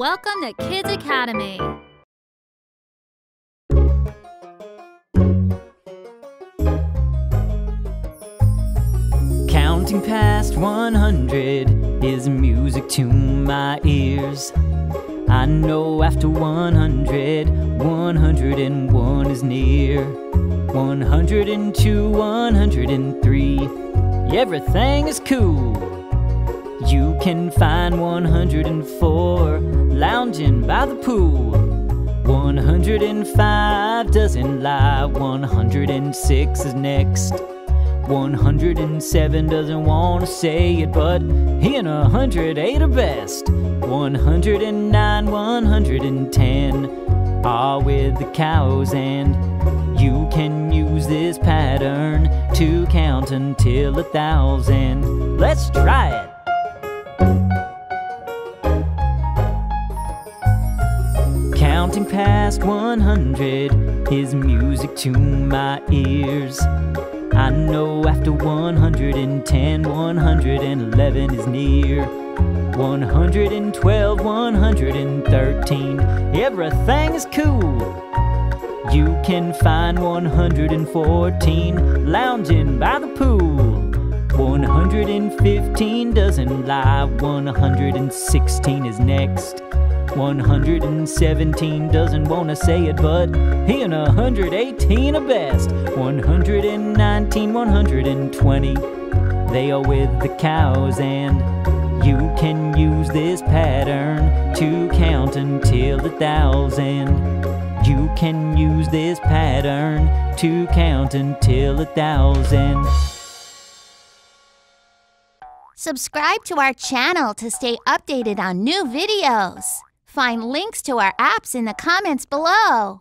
Welcome to Kids Academy. Counting past 100 is music to my ears. I know after 100, 101 is near. 102, 103, everything is cool. You can find 104 lounging by the pool. 105 doesn't lie, 106 is next. 107 doesn't want to say it, but he and 108 are best. 109, 110 are with the cows, and you can use this pattern to count until a thousand. Let's try it. Counting past 100 is music to my ears. I know after 110, 111 is near. 112, 113, everything is cool. You can find 114 lounging by the pool. 115 doesn't lie, 116 is next. 117 doesn't wanna say it, but he and 118 are best. 119, 120, they are with the cows, and you can use this pattern to count until a thousand. You can use this pattern to count until a thousand. Subscribe to our channel to stay updated on new videos. Find links to our apps in the comments below.